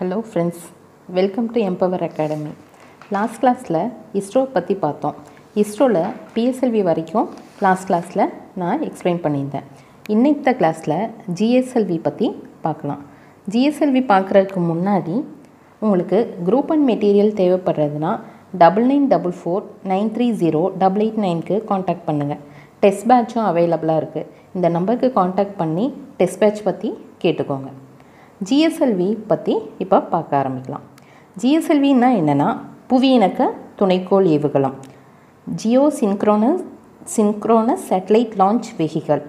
Hello friends welcome to Empower Academy last கிளாஸில் இஸ்ரோ பற்றி பார்த்தோம். இஸ்ரோவில் பிஎஸ்எல்வி வரைக்கும் லாஸ்ட் கிளாஸில் நான் எக்ஸ்பிளைன் பண்ணியிருந்தேன். இன்னைக்கு கிளாஸில் ஜிஎஸ்எல்வி பற்றி பார்க்கலாம். ஜிஎஸ்எல்வி பார்க்குறதுக்கு முன்னாடி உங்களுக்கு group and material தேவைப்படுறதுனா double nine double four nine three zero double eight நைனுக்கு காண்டாக்ட் பண்ணுங்கள் டெஸ்ட் பேட்சும் அவைலபிளாக இருக்குது இந்த நம்பருக்கு காண்டாக்ட் பண்ணி டெஸ்ட் பேட்ச் பற்றி கேட்டுக்கோங்க. ஜிஎஸ்எல்வி பற்றி இப்போ பார்க்க ஆரம்பிக்கலாம். ஜிஎஸ்எல்வின்னா என்னென்னா புவியிணக்க துணைக்கோள் ஏவுகலம். Geosynchronous synchronous satellite launch vehicle.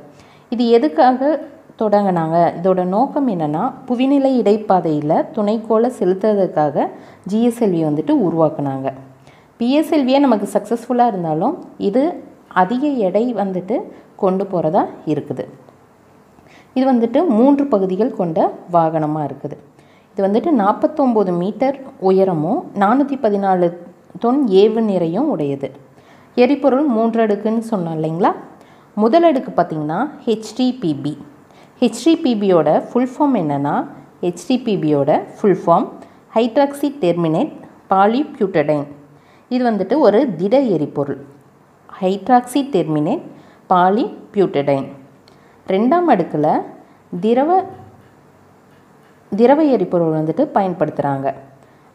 இது எதுக்காக தொடங்கினாங்க? இதோட நோக்கம் என்னென்னா புவிநிலை இடைப்பாதையில் துணைக்கோளை செலுத்துறதுக்காக ஜிஎஸ்எல்வி வந்துட்டு உருவாக்குனாங்க. பிஎஸ்எல்வியே நமக்கு சக்ஸஸ்ஃபுல்லாக இருந்தாலும் இது அதிக எடை வந்துட்டு கொண்டு போகிறதா இருக்குது. இது வந்துட்டு மூன்று பகுதிகள் கொண்ட வாகனமாக இருக்குது. இது வந்துட்டு நாற்பத்தொம்போது மீட்டர் உயரமும் நானூற்றி பதினாலு தொன் ஏவு நிறையும் உடையது. எரிபொருள் மூன்று அடுக்குன்னு சொன்னோம் இல்லைங்களா? முதல் அடுக்கு பார்த்திங்கன்னா ஹெச்டிபிபி ஹெச்டிபிபியோட ஃபுல் ஃபார்ம் என்னென்னா ஹெச்டிபிபியோட full form hydroxy terminate polybutadiene இது வந்துட்டு ஒரு திட எரிபொருள். ஹைட்ராக்சி டெர்மினேட் பாலிபியூட்டடைன் ரெண்டாம் அடுக்கில் திரவ திரவ எரிபொருள் வந்துட்டு பயன்படுத்துகிறாங்க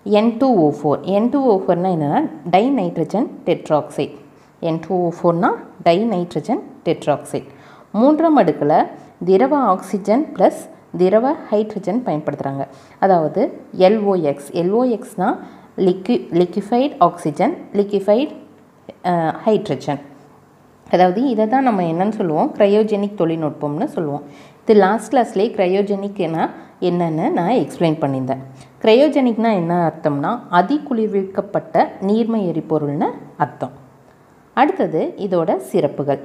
N two O four N two O ஃபோர்னால் என்னென்னா di nitrogen tetroxide N two O ஃபோர்னால் tie nitrogen tetroxide மூன்றாம் அடுக்கில் திரவ ஆக்சிஜன் ப்ளஸ் திரவ ஹைட்ரஜன் பயன்படுத்துகிறாங்க அதாவது LOX எல்ஓஎக்ஸ்னால் liquid liquefied oxygen liquefied hydrogen அதாவது இதை தான் நம்ம என்னன்னு சொல்லுவோம்? க்ரையோஜெனிக் தொழில்நுட்பம்னு சொல்லுவோம். இது லாஸ்ட் கிளாஸ்லேயே க்ரையோஜெனிக்னா என்னென்னு நான் எக்ஸ்பிளைன் பண்ணியிருந்தேன். க்ரையோஜெனிக்னா என்ன அர்த்தம்னா அதிகுளிர்விக்கப்பட்ட நீர்மை எரிபொருள்னு அர்த்தம். அடுத்தது இதோட சிறப்புகள்.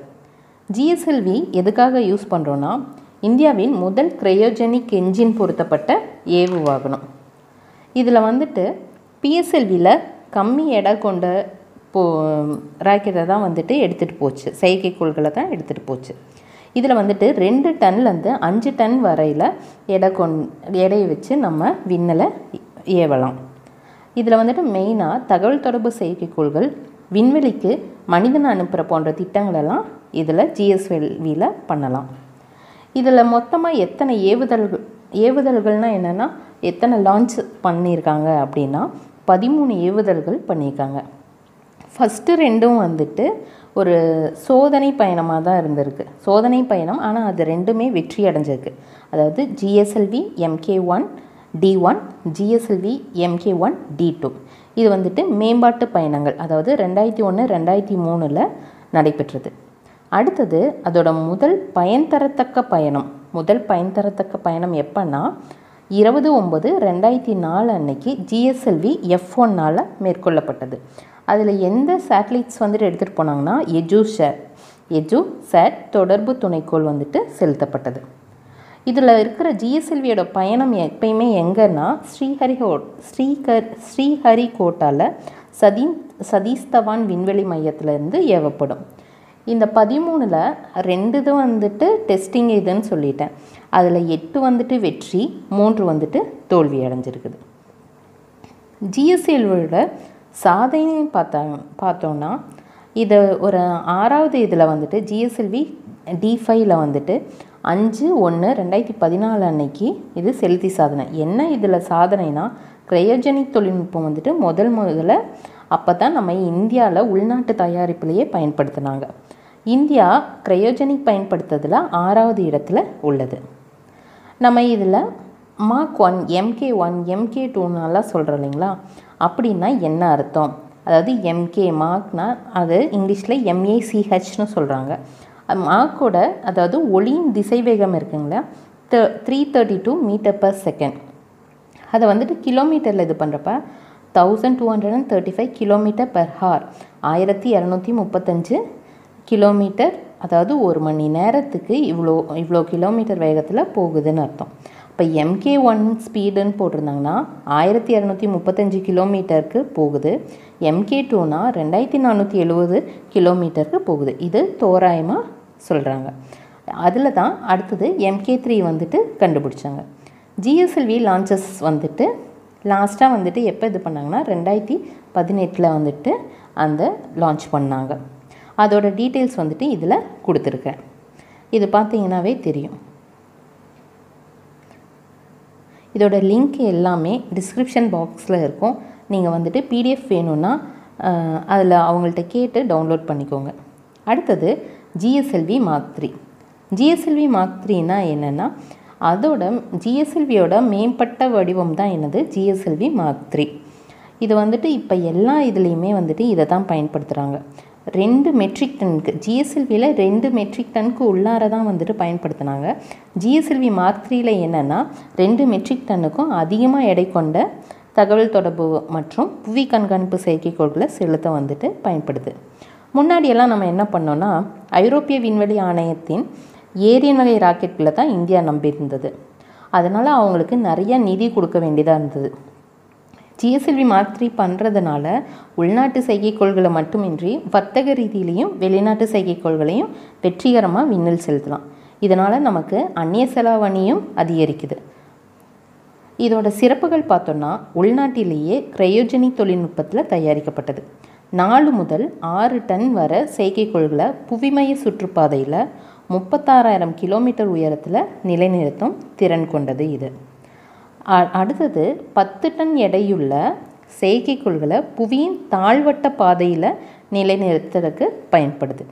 ஜிஎஸ்எல்வி எதுக்காக யூஸ் பண்ணுறோன்னா இந்தியாவின் முதல் க்ரையோஜெனிக் என்ஜின் பொருத்தப்பட்ட ஏவு வாகனம். இதில் வந்துட்டு பிஎஸ்எல்வியில் கம்மி எடை கொண்ட போ ராக்கெட்டை தான் வந்துட்டு எடுத்துகிட்டு போச்சு. செயற்கைக்கோள்களை தான் எடுத்துகிட்டு போச்சு. இதில் வந்துட்டு ரெண்டு டன்லேருந்து அஞ்சு டன் வரையில் எடை கொண் எடையை வச்சு நம்ம விண்ணில் ஏவலாம். இதில் வந்துட்டு மெயினாக தகவல் தொடர்பு செயற்கைக்கோள்கள் விண்வெளிக்கு மனிதனை அனுப்புகிற போன்ற திட்டங்களெல்லாம் இதில் ஜிஎஸ்எல்வியில் பண்ணலாம். இதில் மொத்தமாக எத்தனை ஏவுதல்கள் ஏவுதல்கள்னால் என்னென்னா எத்தனை லான்ச் பண்ணியிருக்காங்க அப்படின்னா பதிமூணு ஏவுதல்கள் பண்ணியிருக்காங்க. ஃபஸ்ட்டு ரெண்டும் வந்துட்டு ஒரு சோதனை பயணமாக தான் இருந்திருக்கு. சோதனை பயணம் ஆனால் அது ரெண்டுமே வெற்றி அடைஞ்சிருக்கு. அதாவது GSLV MK one D one GSLV MK one D two இது வந்துட்டு மேம்பாட்டு பயணங்கள் அதாவது ரெண்டாயிரத்தி ஒன்று ரெண்டாயிரத்தி மூணில் நடைபெற்றது. அடுத்தது அதோட முதல் பயன் தரத்தக்க பயணம். முதல் பயன் தரத்தக்க பயணம் எப்போன்னா இருபது ஒம்பது ரெண்டாயிரத்தி நாலு அன்னைக்கு ஜிஎஸ்எல்வி எஃப் ஒன்னால் மேற்கொள்ளப்பட்டது. அதில் எந்த சேட்டலைட்ஸ் வந்துட்டு எடுத்துகிட்டு போனாங்கன்னா எஜு ஷேர் எஜு சேட் தொடர்பு துணைக்கோள் வந்துட்டு செலுத்தப்பட்டது. இதில் இருக்கிற ஜிஎஸ்எல்வியோட பயணம் எப்பயுமே எங்கன்னா ஸ்ரீஹரிஹோ ஸ்ரீகர் ஸ்ரீஹரிகோட்டாவில் சதி சதீஷ் சதீஸ்தவான் விண்வெளி மையத்திலேருந்து ஏவப்படும். இந்த பதிமூணில் ரெண்டு இது வந்துட்டு டெஸ்டிங் இதுன்னு சொல்லிட்டேன். அதில் எட்டு வந்துட்டு வெற்றி மூன்று வந்துட்டு தோல்வி அடைஞ்சிருக்குது. ஜிஎஸ்எல்வியோட சாதனை பார்த்தாங்க பார்த்தோன்னா இதை ஒரு ஆறாவது இதில் வந்துட்டு ஜிஎஸ்எல்வி டி ஃபைவ்ல வந்துட்டு அஞ்சு ஒன்று ரெண்டாயிரத்தி பதினாலு அன்னைக்கு இது செலுத்தி சாதனை. என்ன இதில் சாதனைனா க்ரையோஜெனிக் தொழில்நுட்பம் வந்துட்டு முதல் முதல்ல அப்போ தான் நம்ம இந்தியாவில் உள்நாட்டு தயாரிப்புலேயே பயன்படுத்தினாங்க. இந்தியா க்ரையோஜெனிக் பயன்படுத்துறதுல ஆறாவது இடத்துல உள்ளது. நம்ம இதில் mark one MK one MK டூன்னெல்லாம் சொல்கிறோம் இல்லைங்களா? அப்படின்னா என்ன அர்த்தம்? அதாவது எம்கே மார்க்னா அது இங்கிலீஷில் எம்ஏசிஹெச்னு சொல்கிறாங்க மார்க்கோட அதாவது ஒளியின் திசைவேகம் இருக்குங்களா? The three thirty two metre per second அதை வந்துட்டு கிலோமீட்டரில் இது பண்ணுறப்ப thousand two hundred and thirty five kilometre per hour ஆயிரத்தி இரநூத்தி முப்பத்தஞ்சு கிலோமீட்டர் அதாவது ஒரு மணி நேரத்துக்கு இவ்வளோ இவ்வளோ கிலோமீட்டர் வேகத்தில் போகுதுன்னு அர்த்தம். இப்போ எம்கே ஒன் ஸ்பீடுன்னு போட்டிருந்தாங்கன்னா ஆயிரத்தி இரநூத்தி முப்பத்தஞ்சு கிலோமீட்டருக்கு போகுது. எம்கே டூனா ரெண்டாயிரத்தி நானூற்றி எழுபது கிலோமீட்டருக்கு போகுது. இது தோராயமாக சொல்கிறாங்க அதில் தான் அடுத்தது எம்கே த்ரீ வந்துட்டு கண்டுபிடிச்சாங்க. ஜிஎஸ்எல்வி லான்ச்சஸ் வந்துட்டு லாஸ்ட்டாக வந்துட்டு எப்போ இது பண்ணாங்கன்னா ரெண்டாயிரத்தி பதினெட்டில் வந்துட்டு அந்த லான்ச் பண்ணாங்க. அதோட டீட்டெயில்ஸ் வந்துட்டு இதில் கொடுத்துருக்கேன். இது பார்த்தீங்கன்னாவே தெரியும். இதோட லிங்க் எல்லாமே டிஸ்கிரிப்ஷன் பாக்ஸில் இருக்கும். நீங்கள் வந்துட்டு பிடிஎஃப் வேணும்னா அதில் அவங்கள்ட்ட கேட்டு டவுன்லோட் பண்ணிக்கோங்க. அடுத்தது GSLV mark three GSLV mark த்ரீனா என்னென்னா அதோட ஜிஎஸ்எல்வியோட மேம்பட்ட வடிவம் தான் என்னது? ஜிஎஸ்எல்வி மார்க் த்ரீ இது வந்துட்டு இப்போ எல்லா இதுலேயுமே வந்துட்டு இதை தான் பயன்படுத்துகிறாங்க ரெண்டு மெட்ரிக் டனுக்கு ஜிஎஸ்எல்வியில் ரெண்டு மெட்ரிக் டனுக்கு உள்ளார தான் வந்துட்டு பயன்படுத்தினாங்க. ஜிஎஸ்எல்வி மார்க் த்ரீயில் என்னென்னா ரெண்டு மெட்ரிக் டன்னுக்கும் அதிகமாக எடை கொண்ட தகவல் தொடர்பு மற்றும் புவி கண்காணிப்பு செயற்கைக்கோள்களை செலுத்த வந்துட்டு பயன்படுது. முன்னாடியெல்லாம் நம்ம என்ன பண்ணோன்னா ஐரோப்பிய விண்வெளி ஆணையத்தின் ஏரியன் வகை ராக்கெட்டில் தான் இந்தியா நம்பியிருந்தது. அதனால் அவங்களுக்கு நிறைய நிதி கொடுக்க வேண்டியதாக இருந்தது. ஜிஎஸ்எல்வி மாதிரி பண்ணுறதுனால உள்நாட்டு செயற்கைக்கோள்களை மட்டுமின்றி வர்த்தக ரீதியிலையும் வெளிநாட்டு செயற்கைக்கோள்களையும் வெற்றிகரமாக விண்ணில் செலுத்தலாம். இதனால் நமக்கு அந்நிய செலாவணியும் அதிகரிக்குது. இதோட சிறப்புகள் பார்த்தோன்னா உள்நாட்டிலேயே கிரையோஜெனிக் தொழில்நுட்பத்தில் தயாரிக்கப்பட்டது. நாலு முதல் ஆறு டன் வர செயற்கைக்கோள்களை புவிமைய சுற்றுப்பாதையில் முப்பத்தாறாயிரம் கிலோமீட்டர் உயரத்தில் நிலைநிறுத்தும் திறன் கொண்டது இது. அடுத்தது பத்து டன் எடையுள்ள செயற்கைக்கோள்களை புவியின் தாழ்வட்ட பாதையில் நிலைநிறுத்துறதுக்கு பயன்படுது.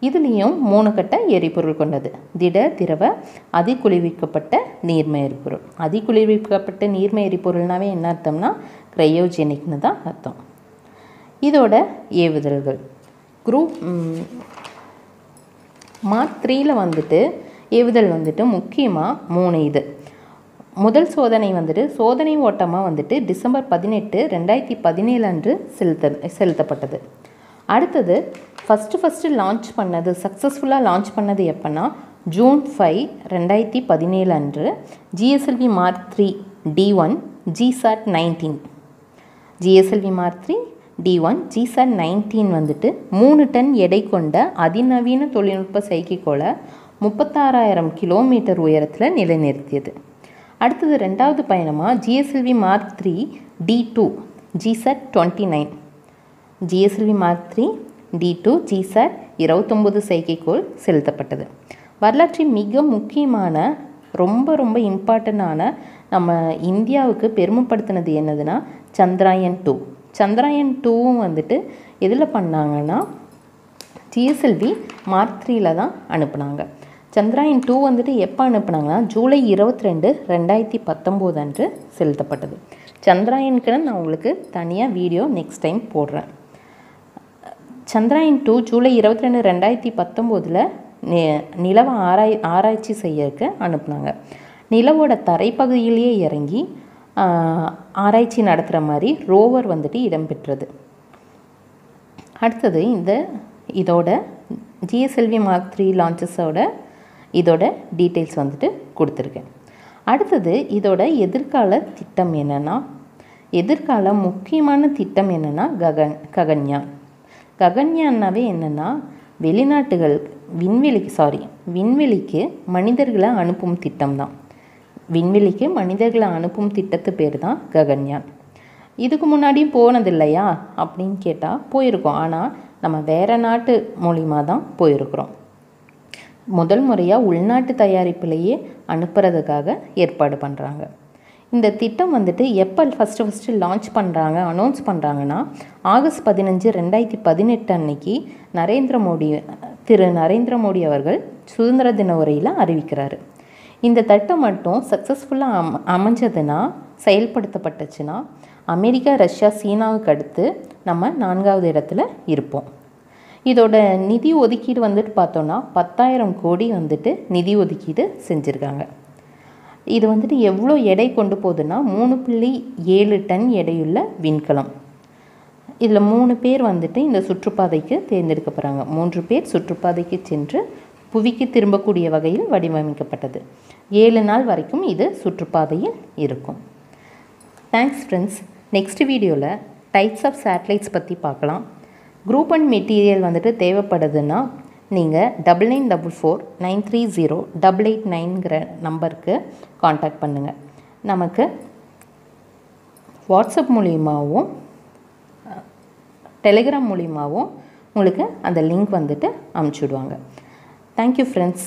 இதுலேயும் மூணு கட்ட எரிபொருள் கொண்டது. திட திரவ அதிகுளிர்விக்கப்பட்ட நீர்ம எரிபொருள். அதிகுளிர்விக்கப்பட்ட நீர்ம எரிபொருள்னாவே என்ன அர்த்தம்னா கிரையோஜெனிக்னு தான் அர்த்தம். இதோட ஏவுதல்கள். குரூப் மார்க் த்ரீயில் வந்துட்டு ஏவுதல் வந்துட்டு முக்கியமாக மூணு இது. முதல் சோதனை வந்துட்டு சோதனை ஓட்டமாக வந்துட்டு டிசம்பர் பதினெட்டு ரெண்டாயிரத்தி பதினேழு அன்று செலுத்த செலுத்தப்பட்டது. அடுத்தது ஃபஸ்ட்டு ஃபஸ்ட்டு லான்ச் பண்ணது சக்ஸஸ்ஃபுல்லாக லான்ச் பண்ணது எப்போன்னா ஜூன் ஃபைவ் ரெண்டாயிரத்தி பதினேழு அன்று GSLV mark three D one GSAT nineteen GSLV mark three D one GSAT nineteen வந்துட்டு மூணு டன் எடை கொண்ட அதிநவீன தொழில்நுட்ப செயற்கைக்கோளை முப்பத்தாறாயிரம் கிலோமீட்டர் உயரத்தில் நிலைநிறுத்தியது. அடுத்தது ரெண்டாவது பயணமாக GSLV mark three D two GSAT twenty nine. GSLV mark three D two GSAT இருபத்தொம்போது செயற்கைக்கோள் செலுத்தப்பட்டது. வரலாற்றின் மிக முக்கியமான ரொம்ப ரொம்ப இம்பார்ட்டண்ட்டான நம்ம இந்தியாவுக்கு பெருமைப்படுத்தினது என்னதுன்னா சந்திராயன் டூ. சந்திராயன் டூவும் வந்துட்டு எதில் பண்ணாங்கன்னா ஜிஎஸ்எல்வி மார்க் த்ரீயில் தான் அனுப்புனாங்க. சந்திராயன் டூ வந்துட்டு எப்போ அனுப்புனாங்கன்னா ஜூலை இருபத்தி ரெண்டு ரெண்டாயிரத்தி பத்தொம்போது அன்று செலுத்தப்பட்டது. சந்திராயனுக்குன்னு நான் உங்களுக்கு தனியாக வீடியோ நெக்ஸ்ட் டைம் போடுறேன். சந்திராயன் டூ ஜூலை இருபத்தி ரெண்டு ரெண்டாயிரத்தி பத்தொம்போதில் நி நிலவை ஆராய் ஆராய்ச்சி செய்யறதுக்கு அனுப்புனாங்க. நிலவோட தரைப்பகுதியிலேயே இறங்கி ஆராய்ச்சி நடத்துகிற மாதிரி ரோவர் வந்துட்டு இடம்பெற்றது. அடுத்தது இந்த இதோட ஜிஎஸ்எல்வி மார்க் த்ரீ லான்ச்சஸோட இதோட டீட்டெயில்ஸ் வந்துட்டு கொடுத்துருக்கேன். அடுத்தது இதோட எதிர்கால திட்டம் என்னென்னா எதிர்கால முக்கியமான திட்டம் என்னென்னா ககன் ககன்யான் ககன்யான்னாவே என்னென்னா வெளிநாட்டுகள் விண்வெளிக்கு சாரி விண்வெளிக்கு மனிதர்களை அனுப்பும் திட்டம் தான் விண்வெளிக்கு மனிதர்களை அனுப்பும் திட்டத்து பேர் தான் ககன்யான் இதுக்கு முன்னாடியும் போனது இல்லையா அப்படின்னு கேட்டால் போயிருக்கோம். ஆனால் நம்ம வேறு நாட்டு மூலிமா தான் போயிருக்கிறோம். முதல் முறையாக உள்நாட்டு தயாரிப்பிலேயே அனுப்புறதுக்காக ஏற்பாடு பண்ணுறாங்க இந்த திட்டம் வந்துட்டு எப்போ ஃபஸ்ட்டு ஃபஸ்ட்டு லான்ச் பண்ணுறாங்க அனௌன்ஸ் பண்ணுறாங்கன்னா ஆகஸ்ட் பதினஞ்சு ரெண்டாயிரத்தி பதினெட்டு அன்னைக்கு நரேந்திர மோடி திரு நரேந்திர மோடி அவர்கள் சுதந்திர தின உரையில் அறிவிக்கிறாரு. இந்த திட்டம் மட்டும் சக்ஸஸ்ஃபுல்லாக அம் அமைஞ்சதுன்னா செயல்படுத்தப்பட்டுச்சுன்னா அமெரிக்கா ரஷ்யா சீனாவுக்கு அடுத்து நம்ம நான்காவது இடத்துல இருப்போம். இதோட நிதி ஒதுக்கீடு வந்துட்டு பார்த்தோன்னா பத்தாயிரம் கோடி வந்துட்டு நிதி ஒதுக்கீடு செஞ்சுருக்காங்க. இது வந்துட்டு எவ்வளோ எடை கொண்டு போகுதுன்னா மூணு புள்ளி ஏழு டன் எடையுள்ள விண்கலம். இதில் மூணு பேர் வந்துட்டு இந்த சுற்றுப்பாதைக்கு தேர்ந்தெடுக்கப்படுறாங்க மூன்று பேர் சுற்றுப்பாதைக்கு சென்று புவிக்கு திரும்பக்கூடிய வகையில் வடிவமைக்கப்பட்டது. ஏழு நாள் வரைக்கும் இது சுற்றுப்பாதையில் இருக்கும். தேங்க்ஸ் ஃப்ரெண்ட்ஸ் நெக்ஸ்ட் வீடியோவில் டைப்ஸ் ஆஃப் சேட்டலைட்ஸ் பற்றி பார்க்கலாம். குரூப் அண்ட் மெட்டீரியல் வந்துட்டு தேவைப்படுதுன்னா நீங்கள் double nine double four nine three zero double eight நைன்கிற நம்பருக்கு காண்டாக்ட் பண்ணுங்கள் நமக்கு வாட்ஸ்அப் மூலியமாகவும் டெலிகிராம் மூலியமாகவும் உங்களுக்கு அந்த லிங்க் வந்துட்டு அமுச்சுடுவாங்க. Thank you friends